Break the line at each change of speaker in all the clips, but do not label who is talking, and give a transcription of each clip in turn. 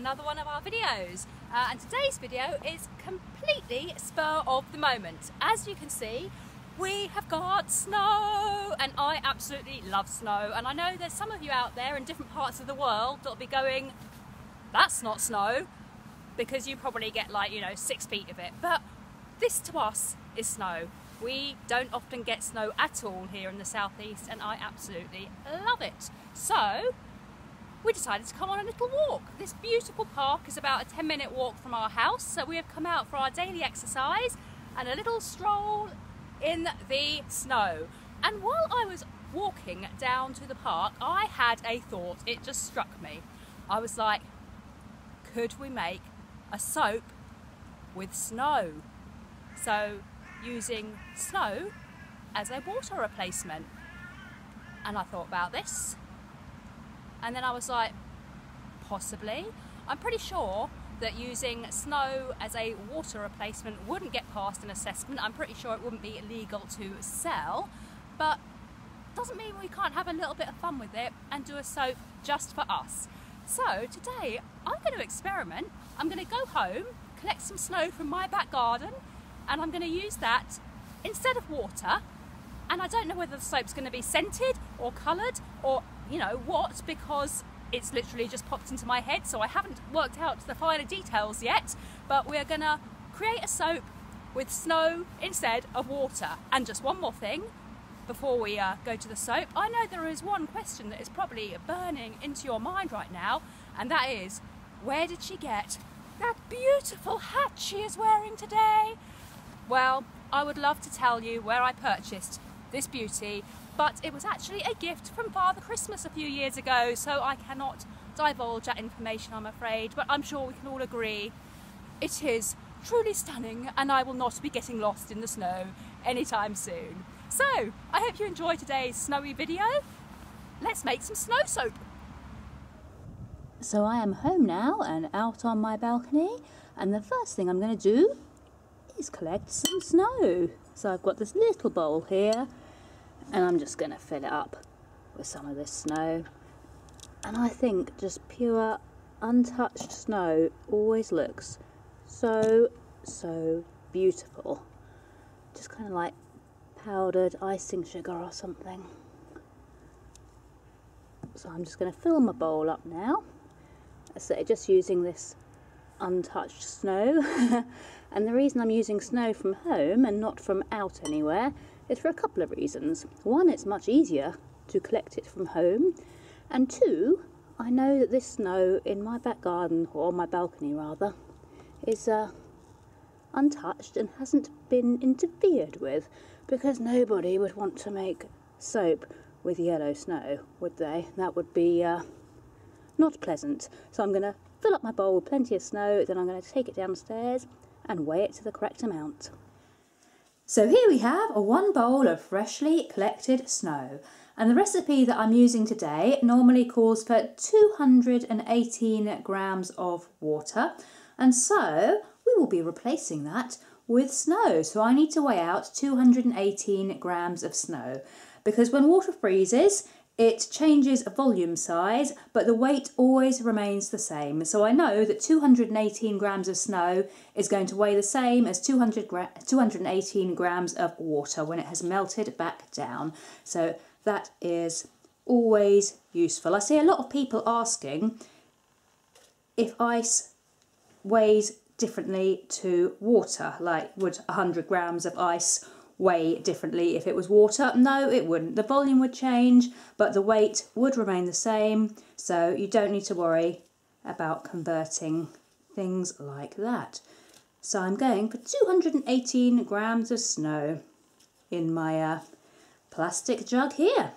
another one of our videos. Uh, and today's video is completely spur of the moment. As you can see, we have got snow and I absolutely love snow. And I know there's some of you out there in different parts of the world that'll be going, that's not snow, because you probably get like, you know, six feet of it. But this to us is snow. We don't often get snow at all here in the southeast and I absolutely love it. So we decided to come on a little walk. This beautiful park is about a 10 minute walk from our house so we have come out for our daily exercise and a little stroll in the snow. And while I was walking down to the park I had a thought, it just struck me. I was like, could we make a soap with snow? So using snow as a water replacement. And I thought about this. And then I was like, possibly. I'm pretty sure that using snow as a water replacement wouldn't get past an assessment. I'm pretty sure it wouldn't be illegal to sell, but doesn't mean we can't have a little bit of fun with it and do a soap just for us. So today I'm going to experiment. I'm going to go home, collect some snow from my back garden, and I'm going to use that instead of water. And I don't know whether the soap's going to be scented or coloured or you know what because it's literally just popped into my head so I haven't worked out the finer details yet but we're to create a soap with snow instead of water. And just one more thing before we uh, go to the soap, I know there is one question that is probably burning into your mind right now and that is where did she get that beautiful hat she is wearing today? Well, I would love to tell you where I purchased this beauty, but it was actually a gift from Father Christmas a few years ago, so I cannot divulge that information, I'm afraid, but I'm sure we can all agree it is truly stunning and I will not be getting lost in the snow anytime soon. So, I hope you enjoy today's snowy video. Let's make some snow soap.
So I am home now and out on my balcony and the first thing I'm going to do is collect some snow. So I've got this little bowl here and I'm just going to fill it up with some of this snow. And I think just pure untouched snow always looks so, so beautiful. Just kind of like powdered icing sugar or something. So I'm just going to fill my bowl up now. So just using this untouched snow And the reason I'm using snow from home and not from out anywhere is for a couple of reasons. One, it's much easier to collect it from home. And two, I know that this snow in my back garden, or my balcony rather, is uh, untouched and hasn't been interfered with because nobody would want to make soap with yellow snow, would they? That would be uh, not pleasant. So I'm going to fill up my bowl with plenty of snow, then I'm going to take it downstairs and weigh it to the correct amount. So here we have a one bowl of freshly collected snow. And the recipe that I'm using today normally calls for 218 grams of water. And so we will be replacing that with snow. So I need to weigh out 218 grams of snow. Because when water freezes it changes volume size, but the weight always remains the same. So I know that 218 grams of snow is going to weigh the same as 200 gra 218 grams of water when it has melted back down. So that is always useful. I see a lot of people asking if ice weighs differently to water, like would 100 grams of ice weigh differently if it was water? No, it wouldn't. The volume would change, but the weight would remain the same, so you don't need to worry about converting things like that. So I'm going for 218 grams of snow in my uh, plastic jug here.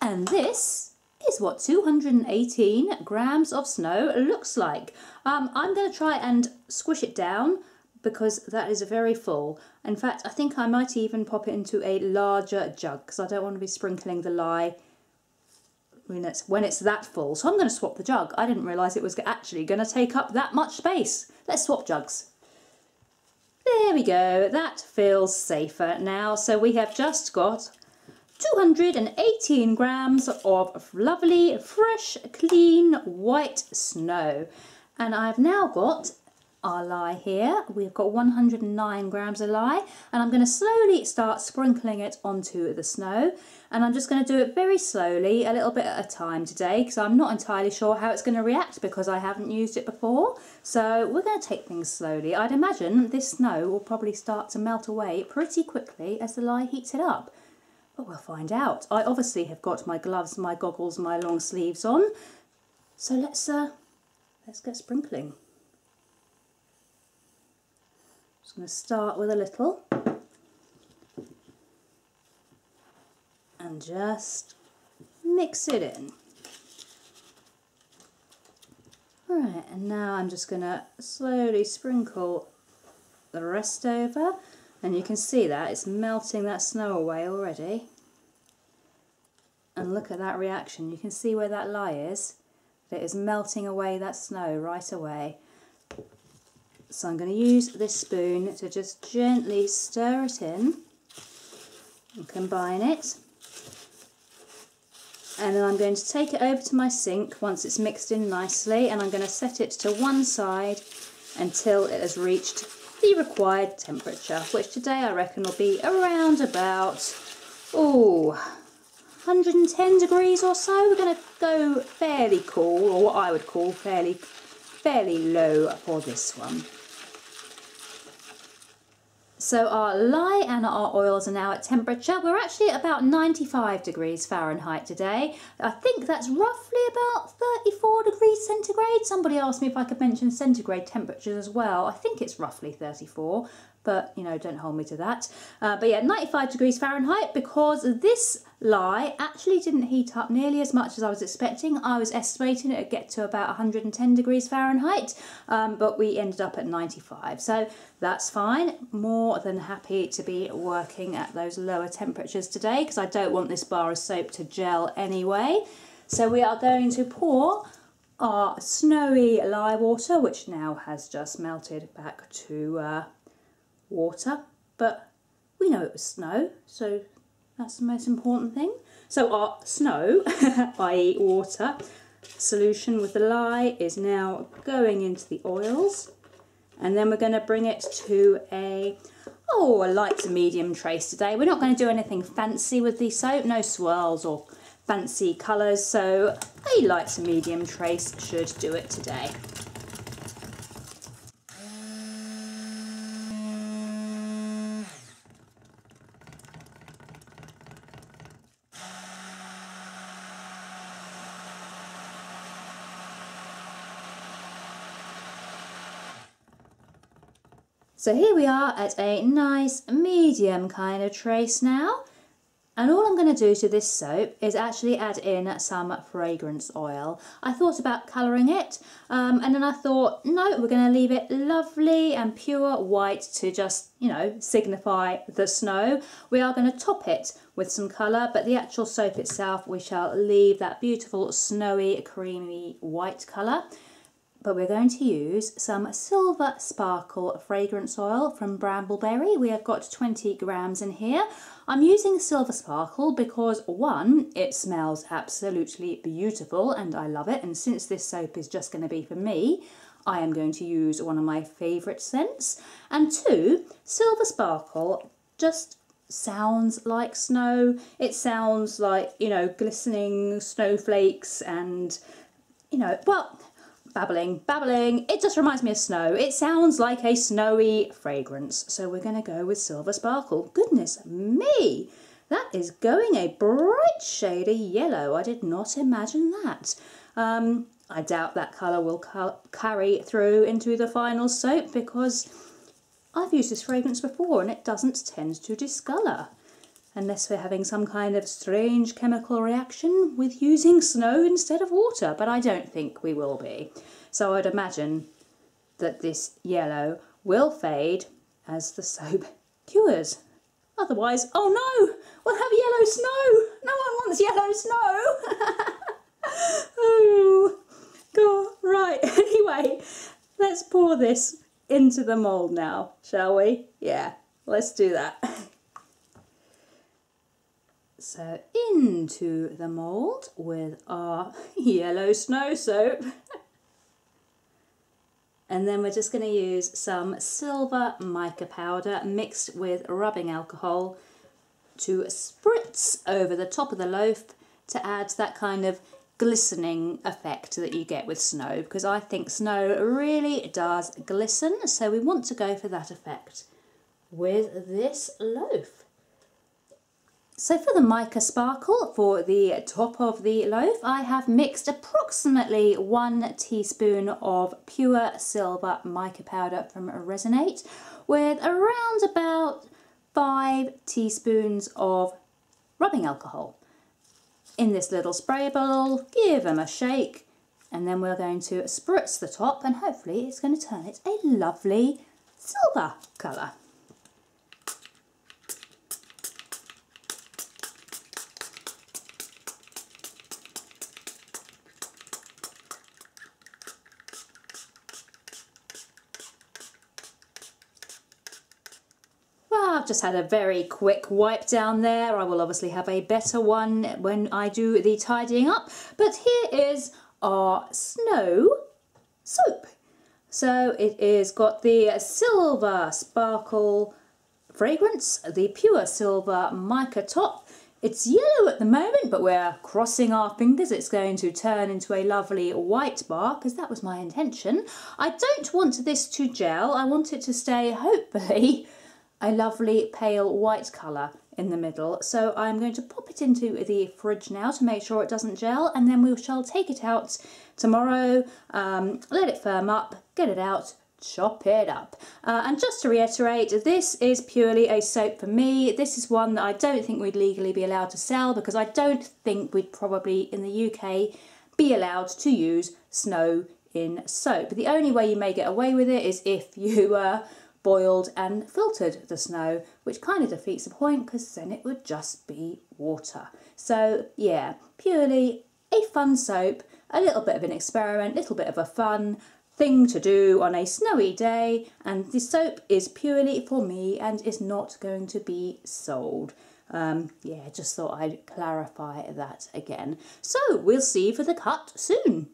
And this is what 218 grams of snow looks like. Um, I'm going to try and squish it down because that is very full. In fact, I think I might even pop it into a larger jug because I don't want to be sprinkling the lye when it's, when it's that full. So I'm going to swap the jug. I didn't realise it was actually going to take up that much space. Let's swap jugs. There we go, that feels safer now. So we have just got 218 grams of lovely, fresh, clean, white snow. And I've now got our lye here. We've got 109 grams of lye and I'm going to slowly start sprinkling it onto the snow and I'm just going to do it very slowly, a little bit at a time today because I'm not entirely sure how it's going to react because I haven't used it before. So we're going to take things slowly. I'd imagine this snow will probably start to melt away pretty quickly as the lye heats it up. But we'll find out. I obviously have got my gloves, my goggles, my long sleeves on. So let's uh, let's get sprinkling. Just going to start with a little and just mix it in. Alright, and now I'm just going to slowly sprinkle the rest over and you can see that it's melting that snow away already. And look at that reaction, you can see where that lye is. It is melting away that snow right away. So I'm going to use this spoon to just gently stir it in and combine it. And then I'm going to take it over to my sink once it's mixed in nicely and I'm going to set it to one side until it has reached the required temperature, which today I reckon will be around about, oh, 110 degrees or so. We're going to go fairly cool, or what I would call fairly, fairly low for this one. So our lye and our oils are now at temperature. We're actually at about 95 degrees Fahrenheit today. I think that's roughly about 34 degrees centigrade. Somebody asked me if I could mention centigrade temperatures as well. I think it's roughly 34 but you know, don't hold me to that. Uh, but yeah, 95 degrees Fahrenheit because this lye actually didn't heat up nearly as much as I was expecting. I was estimating it would get to about 110 degrees Fahrenheit, um, but we ended up at 95. So that's fine. More than happy to be working at those lower temperatures today because I don't want this bar of soap to gel anyway. So we are going to pour our snowy lye water, which now has just melted back to uh, water, but we know it was snow, so that's the most important thing. So our snow, i.e. water, solution with the lye is now going into the oils and then we're going to bring it to a oh a light to medium trace today. We're not going to do anything fancy with the soap, no swirls or fancy colours, so a light to medium trace should do it today. So here we are at a nice medium kind of trace now. And all I'm going to do to this soap is actually add in some fragrance oil. I thought about colouring it um, and then I thought, no, we're going to leave it lovely and pure white to just, you know, signify the snow. We are going to top it with some colour, but the actual soap itself, we shall leave that beautiful snowy, creamy white colour but we're going to use some Silver Sparkle fragrance oil from Brambleberry. We have got 20 grams in here. I'm using Silver Sparkle because one, it smells absolutely beautiful and I love it. And since this soap is just going to be for me, I am going to use one of my favourite scents. And two, Silver Sparkle just sounds like snow. It sounds like, you know, glistening snowflakes and, you know, well, babbling, babbling. It just reminds me of snow. It sounds like a snowy fragrance. So we're going to go with Silver Sparkle. Goodness me, that is going a bright shade of yellow. I did not imagine that. Um, I doubt that colour will carry through into the final soap because I've used this fragrance before and it doesn't tend to discolour unless we're having some kind of strange chemical reaction with using snow instead of water, but I don't think we will be. So I'd imagine that this yellow will fade as the soap cures. Otherwise, oh no, we'll have yellow snow. No one wants yellow snow. oh, God, right. Anyway, let's pour this into the mould now, shall we? Yeah, let's do that. So into the mould with our yellow snow soap. and then we're just going to use some silver mica powder mixed with rubbing alcohol to spritz over the top of the loaf to add that kind of glistening effect that you get with snow because I think snow really does glisten so we want to go for that effect with this loaf. So for the mica sparkle for the top of the loaf I have mixed approximately one teaspoon of pure silver mica powder from Resonate with around about five teaspoons of rubbing alcohol. In this little spray bottle give them a shake and then we're going to spritz the top and hopefully it's going to turn it a lovely silver colour. I've just had a very quick wipe down there. I will obviously have a better one when I do the tidying up. But here is our snow soap. So it is got the silver sparkle fragrance, the pure silver mica top. It's yellow at the moment, but we're crossing our fingers. It's going to turn into a lovely white bar, because that was my intention. I don't want this to gel. I want it to stay, hopefully, a lovely pale white colour in the middle. So I'm going to pop it into the fridge now to make sure it doesn't gel and then we shall take it out tomorrow, um, let it firm up, get it out, chop it up. Uh, and just to reiterate, this is purely a soap for me. This is one that I don't think we'd legally be allowed to sell because I don't think we'd probably in the UK be allowed to use snow in soap. The only way you may get away with it is if you uh, boiled and filtered the snow, which kind of defeats the point because then it would just be water. So yeah, purely a fun soap, a little bit of an experiment, a little bit of a fun thing to do on a snowy day and the soap is purely for me and is not going to be sold. Um, yeah, just thought I'd clarify that again. So we'll see for the cut soon.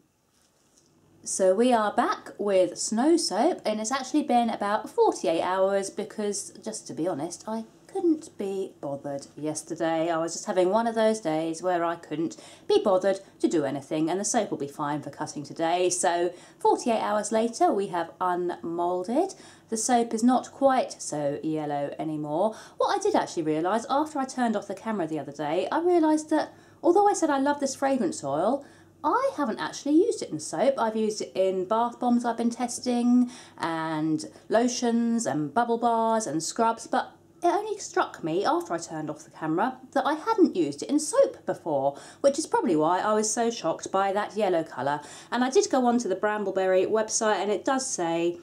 So we are back with snow soap and it's actually been about 48 hours because just to be honest I couldn't be bothered yesterday. I was just having one of those days where I couldn't be bothered to do anything and the soap will be fine for cutting today. So 48 hours later we have unmoulded. The soap is not quite so yellow anymore. What I did actually realise after I turned off the camera the other day I realised that although I said I love this fragrance oil I haven't actually used it in soap. I've used it in bath bombs I've been testing and lotions and bubble bars and scrubs, but it only struck me after I turned off the camera that I hadn't used it in soap before, which is probably why I was so shocked by that yellow colour. And I did go onto the Brambleberry website and it does say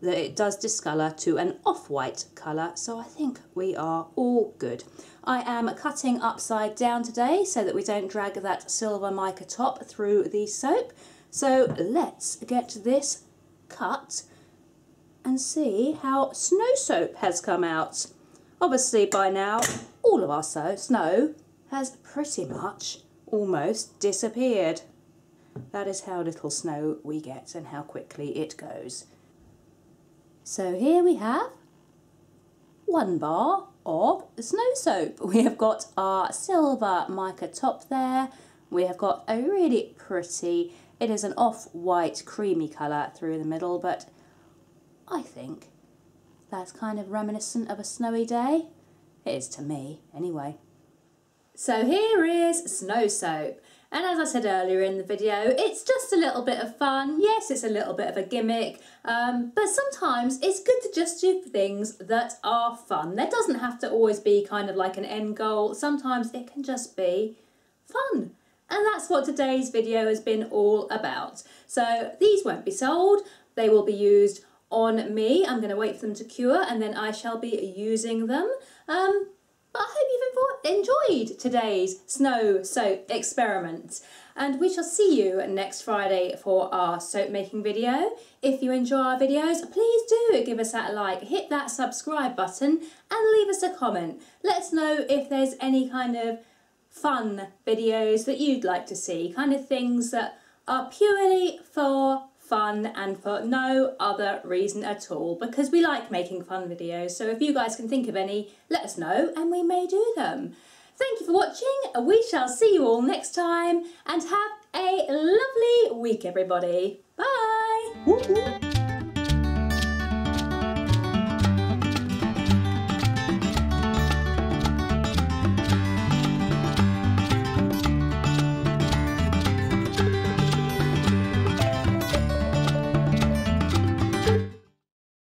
that it does discolour to an off-white colour, so I think we are all good. I am cutting upside down today so that we don't drag that silver mica top through the soap. So let's get this cut and see how snow soap has come out. Obviously by now all of our so snow has pretty much almost disappeared. That is how little snow we get and how quickly it goes. So here we have one bar of snow soap. We have got our silver mica top there. We have got a really pretty, it is an off-white creamy colour through the middle, but I think that's kind of reminiscent of a snowy day. It is to me, anyway. So here is snow soap. And as I said earlier in the video, it's just a little bit of fun. Yes, it's a little bit of a gimmick, um, but sometimes it's good to just do things that are fun. There doesn't have to always be kind of like an end goal. Sometimes it can just be fun. And that's what today's video has been all about. So these won't be sold. They will be used on me. I'm going to wait for them to cure and then I shall be using them. Um,
But I hope you've enjoyed today's snow soap experiment. And we shall see you next Friday for our soap making video. If you enjoy our videos, please do give us that like, hit that subscribe button and leave us a comment. Let us know if there's any kind of fun videos that you'd like to see, kind of things that are purely for fun and for no other reason at all because we like making fun videos. So if you guys can think of any, let us know and we may do them. Thank you for watching. We shall see you all next time and have a lovely week, everybody. Bye.